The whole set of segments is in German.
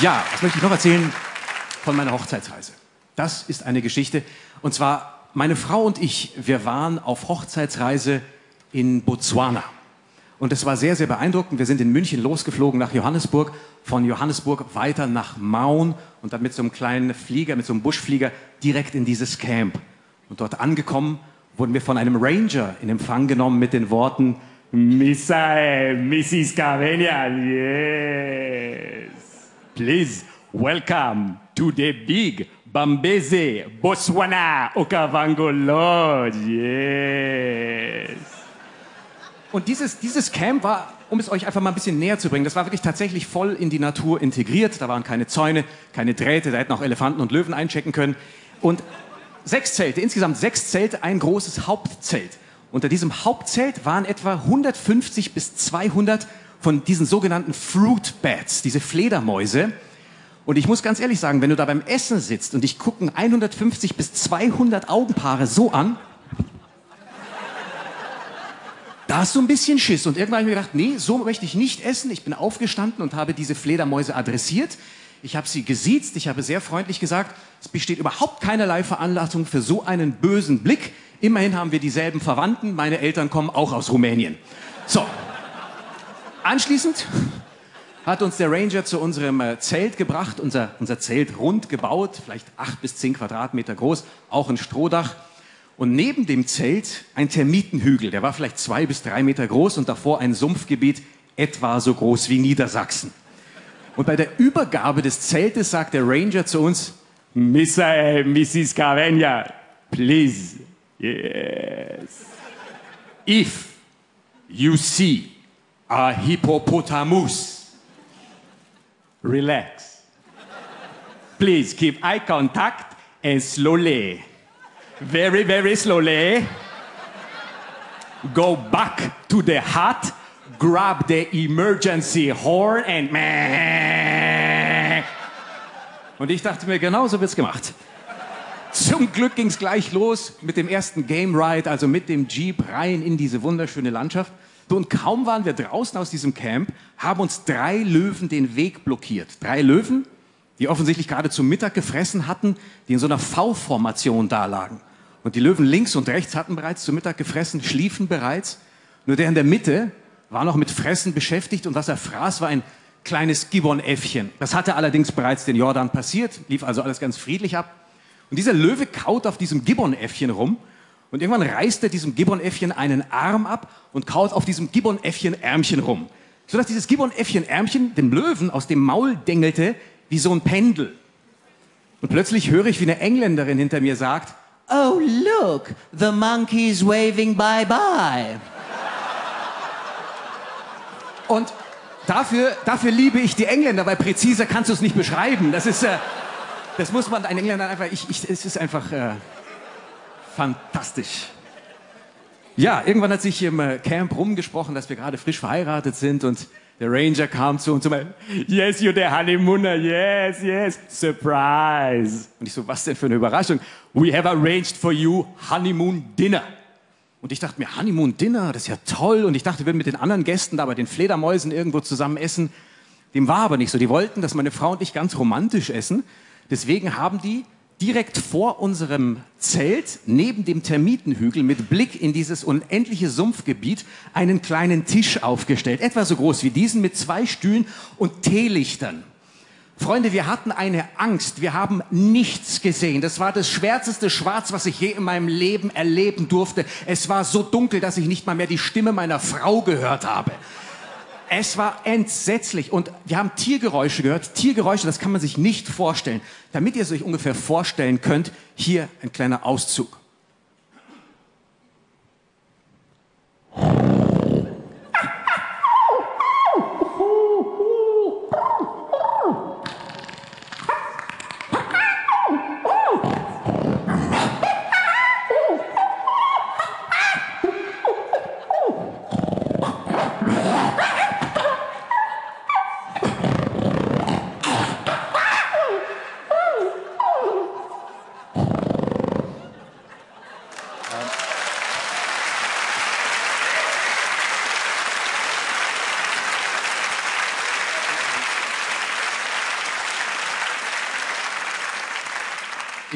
Ja, was möchte ich noch erzählen von meiner Hochzeitsreise? Das ist eine Geschichte. Und zwar, meine Frau und ich, wir waren auf Hochzeitsreise in Botswana. Und es war sehr, sehr beeindruckend. Wir sind in München losgeflogen nach Johannesburg, von Johannesburg weiter nach Maun und dann mit so einem kleinen Flieger, mit so einem Buschflieger direkt in dieses Camp. Und dort angekommen, wurden wir von einem Ranger in Empfang genommen mit den Worten, Missa, Mrs. Cavenia, yes. Please welcome to the big Bambese Botswana Okavango Lodge, yes. Und dieses, dieses Camp war, um es euch einfach mal ein bisschen näher zu bringen, das war wirklich tatsächlich voll in die Natur integriert. Da waren keine Zäune, keine Drähte, da hätten auch Elefanten und Löwen einchecken können. Und sechs Zelte, insgesamt sechs Zelte, ein großes Hauptzelt. Unter diesem Hauptzelt waren etwa 150 bis 200 von diesen sogenannten Fruit Bats, diese Fledermäuse. Und ich muss ganz ehrlich sagen, wenn du da beim Essen sitzt und dich gucken 150 bis 200 Augenpaare so an, da hast du ein bisschen Schiss. Und irgendwann habe ich mir gedacht, nee, so möchte ich nicht essen. Ich bin aufgestanden und habe diese Fledermäuse adressiert. Ich habe sie gesiezt, ich habe sehr freundlich gesagt, es besteht überhaupt keinerlei Veranlassung für so einen bösen Blick. Immerhin haben wir dieselben Verwandten. Meine Eltern kommen auch aus Rumänien. So. Anschließend hat uns der Ranger zu unserem äh, Zelt gebracht. Unser, unser Zelt rund gebaut, vielleicht acht bis zehn Quadratmeter groß, auch ein Strohdach. Und neben dem Zelt ein Termitenhügel, der war vielleicht zwei bis drei Meter groß und davor ein Sumpfgebiet etwa so groß wie Niedersachsen. Und bei der Übergabe des Zeltes sagt der Ranger zu uns, Mr. Mrs. Carvenia, please, yes. If you see a hippopotamus, relax. Please keep eye contact and slowly, very, very slowly, go back to the hut, grab the emergency horn and und ich dachte mir, genau so wird's gemacht. Zum Glück ging's gleich los mit dem ersten Game Ride, also mit dem Jeep rein in diese wunderschöne Landschaft. Und kaum waren wir draußen aus diesem Camp, haben uns drei Löwen den Weg blockiert. Drei Löwen, die offensichtlich gerade zu Mittag gefressen hatten, die in so einer V-Formation da lagen. Und die Löwen links und rechts hatten bereits zu Mittag gefressen, schliefen bereits. Nur der in der Mitte war noch mit Fressen beschäftigt und was er fraß, war ein kleines Gibbon-Äffchen. Das hatte allerdings bereits den Jordan passiert, lief also alles ganz friedlich ab. Und dieser Löwe kaut auf diesem Gibbon-Äffchen rum und irgendwann reißt er diesem Gibbon-Äffchen einen Arm ab und kaut auf diesem Gibbon-Äffchen Ärmchen rum. Sodass dieses Gibbon-Äffchen Ärmchen dem Löwen aus dem Maul dengelte wie so ein Pendel. Und plötzlich höre ich, wie eine Engländerin hinter mir sagt, Oh, look, the monkey's waving bye-bye. Und dafür, dafür liebe ich die Engländer, weil präziser kannst du es nicht beschreiben. Das ist, äh, das muss man einen Engländern einfach, ich, ich, es ist einfach äh, fantastisch. Ja, irgendwann hat sich im äh, Camp rumgesprochen, dass wir gerade frisch verheiratet sind und der Ranger kam zu uns und meinte, yes, you're the honeymooner, yes, yes, surprise. Und ich so, was denn für eine Überraschung? We have arranged for you honeymoon dinner. Und ich dachte mir, Honeymoon Dinner, das ist ja toll. Und ich dachte, wir würden mit den anderen Gästen da bei den Fledermäusen irgendwo zusammen essen. Dem war aber nicht so. Die wollten, dass meine Frau und ich ganz romantisch essen. Deswegen haben die direkt vor unserem Zelt, neben dem Termitenhügel, mit Blick in dieses unendliche Sumpfgebiet, einen kleinen Tisch aufgestellt. Etwa so groß wie diesen, mit zwei Stühlen und Teelichtern. Freunde, wir hatten eine Angst. Wir haben nichts gesehen. Das war das schwärzeste Schwarz, was ich je in meinem Leben erleben durfte. Es war so dunkel, dass ich nicht mal mehr die Stimme meiner Frau gehört habe. Es war entsetzlich und wir haben Tiergeräusche gehört. Tiergeräusche, das kann man sich nicht vorstellen. Damit ihr es euch ungefähr vorstellen könnt, hier ein kleiner Auszug.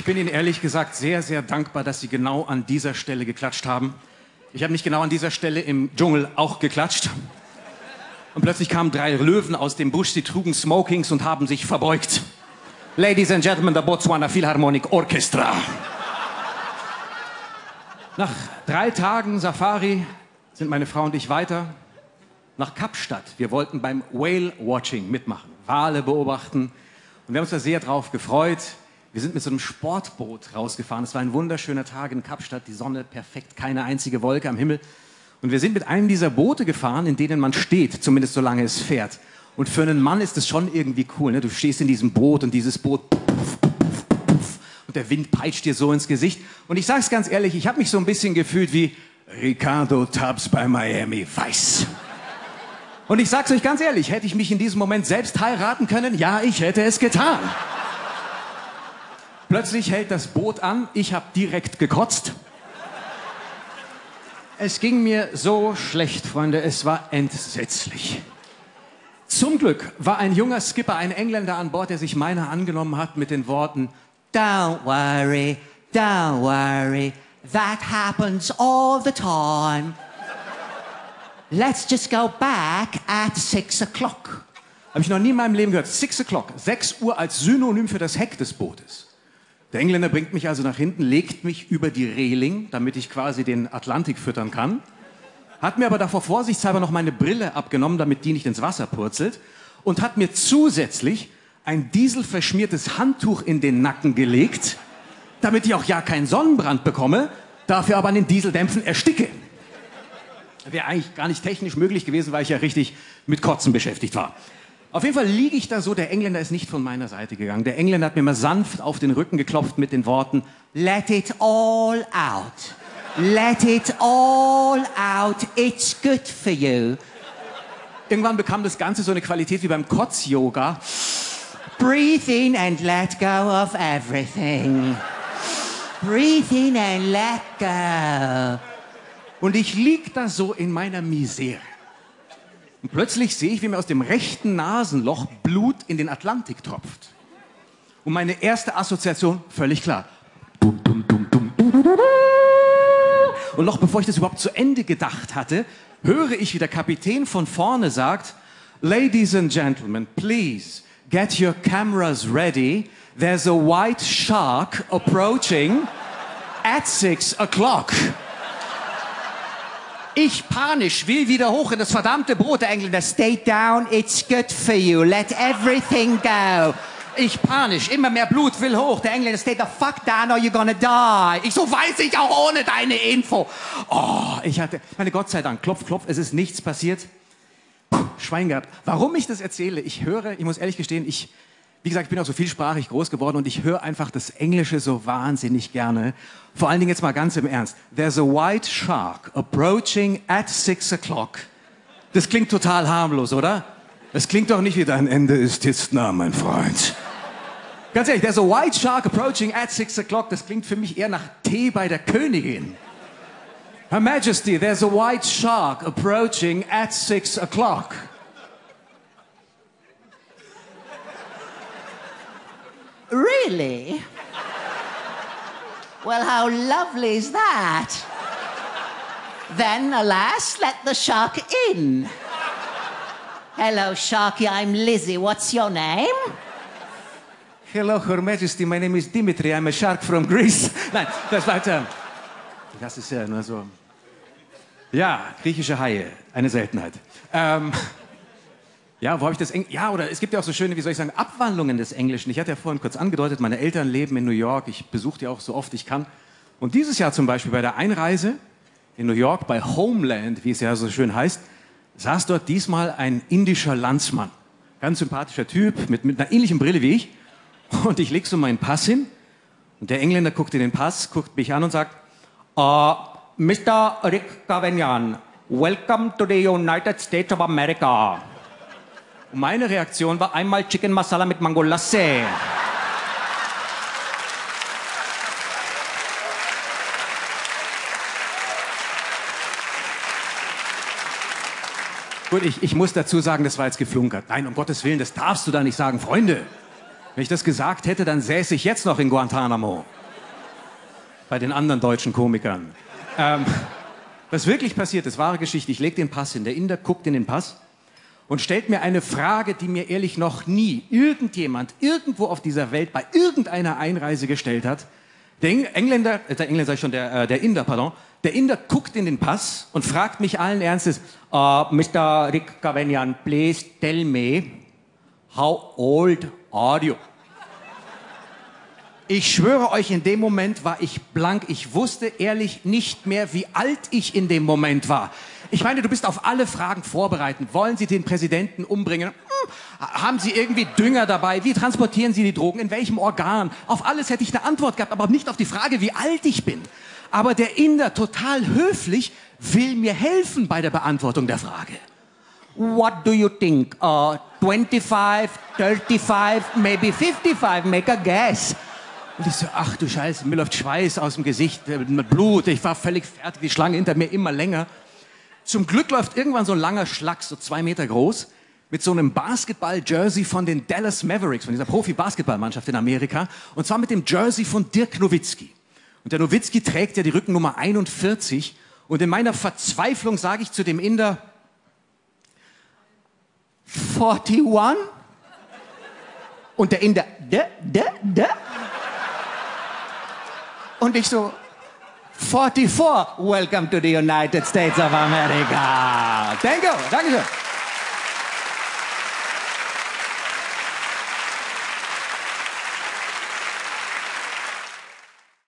Ich bin Ihnen ehrlich gesagt sehr, sehr dankbar, dass Sie genau an dieser Stelle geklatscht haben. Ich habe nicht genau an dieser Stelle im Dschungel auch geklatscht. Und plötzlich kamen drei Löwen aus dem Busch, sie trugen Smokings und haben sich verbeugt. Ladies and Gentlemen, der Botswana Philharmonic Orchestra. Nach drei Tagen Safari sind meine Frau und ich weiter nach Kapstadt. Wir wollten beim Whale Watching mitmachen, Wale beobachten. Und wir haben uns da sehr drauf gefreut. Wir sind mit so einem Sportboot rausgefahren. Es war ein wunderschöner Tag in Kapstadt, die Sonne perfekt, keine einzige Wolke am Himmel. Und wir sind mit einem dieser Boote gefahren, in denen man steht, zumindest solange es fährt. Und für einen Mann ist es schon irgendwie cool. Ne? Du stehst in diesem Boot und dieses Boot und der Wind peitscht dir so ins Gesicht. Und ich sage es ganz ehrlich, ich habe mich so ein bisschen gefühlt wie Ricardo Tubbs bei Miami Vice. Und ich sage es euch ganz ehrlich, hätte ich mich in diesem Moment selbst heiraten können? Ja, ich hätte es getan. Plötzlich hält das Boot an, ich habe direkt gekotzt. Es ging mir so schlecht, Freunde, es war entsetzlich. Zum Glück war ein junger Skipper, ein Engländer an Bord, der sich meiner angenommen hat mit den Worten, Don't worry, don't worry, that happens all the time. Let's just go back at six o'clock. habe ich noch nie in meinem Leben gehört, six o'clock, 6 Uhr als Synonym für das Heck des Bootes. Der Engländer bringt mich also nach hinten, legt mich über die Reling, damit ich quasi den Atlantik füttern kann. Hat mir aber davor vorsichtshalber noch meine Brille abgenommen, damit die nicht ins Wasser purzelt. Und hat mir zusätzlich ein dieselverschmiertes Handtuch in den Nacken gelegt, damit ich auch ja keinen Sonnenbrand bekomme, dafür aber an den Dieseldämpfen ersticke. Wäre eigentlich gar nicht technisch möglich gewesen, weil ich ja richtig mit Kotzen beschäftigt war. Auf jeden Fall liege ich da so, der Engländer ist nicht von meiner Seite gegangen. Der Engländer hat mir mal sanft auf den Rücken geklopft mit den Worten, Let it all out. Let it all out. It's good for you. irgendwann bekam das Ganze so eine Qualität wie beim Kotz-Yoga. Breathe in and let go of everything. Breathe in and let go. Und ich lieg da so in meiner Misere. Und plötzlich sehe ich, wie mir aus dem rechten Nasenloch Blut in den Atlantik tropft. Und meine erste Assoziation, völlig klar. Und noch bevor ich das überhaupt zu Ende gedacht hatte, höre ich, wie der Kapitän von vorne sagt, Ladies and Gentlemen, please get your cameras ready. There's a white shark approaching at six o'clock. Ich panisch will wieder hoch in das verdammte Boot. Der Engländer Stay down, it's good for you. Let everything go. Ich panisch, immer mehr Blut will hoch. Der Engländer stay the fuck down or you're gonna die. Ich so weiß ich auch ohne deine Info. Oh, ich hatte, meine Gott sei Dank, klopf, klopf, es ist nichts passiert. Puh, Schwein gehabt. Warum ich das erzähle, ich höre, ich muss ehrlich gestehen, ich, wie gesagt, ich bin auch so vielsprachig groß geworden und ich höre einfach das Englische so wahnsinnig gerne. Vor allen Dingen jetzt mal ganz im Ernst. There's a white shark approaching at six o'clock. Das klingt total harmlos, oder? Es klingt doch nicht wie dein Ende ist jetzt nah, mein Freund. Ganz ehrlich, there's a white shark approaching at six o'clock. Das klingt für mich eher nach Tee bei der Königin. Her Majesty, there's a white shark approaching at six o'clock. Really? Well, how lovely is that? Then, alas, let the shark in. Hello, Sharky, I'm Lizzie. What's your name? Hello, Her Majesty, my name is Dimitri, I'm a shark from Greece. Nein, das war, äh, das ist ja nur so. Ja, griechische Haie, eine Seltenheit. Ähm, ja, wo habe ich das Eng Ja, oder es gibt ja auch so schöne, wie soll ich sagen, Abwandlungen des Englischen. Ich hatte ja vorhin kurz angedeutet, meine Eltern leben in New York, ich besuche die auch so oft ich kann. Und dieses Jahr zum Beispiel bei der Einreise in New York, bei Homeland, wie es ja so schön heißt, saß dort diesmal ein indischer Landsmann. Ganz sympathischer Typ, mit, mit einer ähnlichen Brille wie ich. Und ich leg so meinen Pass hin und der Engländer guckt in den Pass, guckt mich an und sagt, uh, Mr. Rick Cavagnan, welcome to the United States of America. Und meine Reaktion war einmal Chicken Masala mit Mangolasse. Gut, ich, ich muss dazu sagen, das war jetzt geflunkert. Nein, um Gottes Willen, das darfst du da nicht sagen. Freunde, Wenn ich das gesagt hätte, dann säße ich jetzt noch in Guantanamo. Bei den anderen deutschen Komikern. Ähm, was wirklich passiert ist, wahre Geschichte. Ich lege den Pass hin. Der Inder guckt in den Pass und stellt mir eine Frage, die mir ehrlich noch nie irgendjemand irgendwo auf dieser Welt bei irgendeiner Einreise gestellt hat. Der Engländer, äh, der Engländer sag ich schon, der, äh, der Inder, pardon, der Inder guckt in den Pass und fragt mich allen Ernstes, uh, Mr. Rick Cavanian, please tell me, how old are you? Ich schwöre euch, in dem Moment war ich blank. Ich wusste ehrlich nicht mehr, wie alt ich in dem Moment war. Ich meine, du bist auf alle Fragen vorbereitet. Wollen Sie den Präsidenten umbringen? Hm. Haben Sie irgendwie Dünger dabei? Wie transportieren Sie die Drogen? In welchem Organ? Auf alles hätte ich eine Antwort gehabt, aber nicht auf die Frage, wie alt ich bin. Aber der Inder, total höflich, will mir helfen bei der Beantwortung der Frage. What do you think? Uh, 25, 35, maybe 55? Make a guess. Und ich so, ach du Scheiße, mir läuft Schweiß aus dem Gesicht, äh, mit Blut. Ich war völlig fertig, die Schlange hinter mir immer länger. Zum Glück läuft irgendwann so ein langer Schlag, so zwei Meter groß, mit so einem Basketball-Jersey von den Dallas Mavericks, von dieser Profi-Basketballmannschaft in Amerika. Und zwar mit dem Jersey von Dirk Nowitzki. Und der Nowitzki trägt ja die Rückennummer 41. Und in meiner Verzweiflung sage ich zu dem Inder, 41? Und der Inder, da, da, da. Und ich so, 44, welcome to the United States of America. Thank you, danke schön.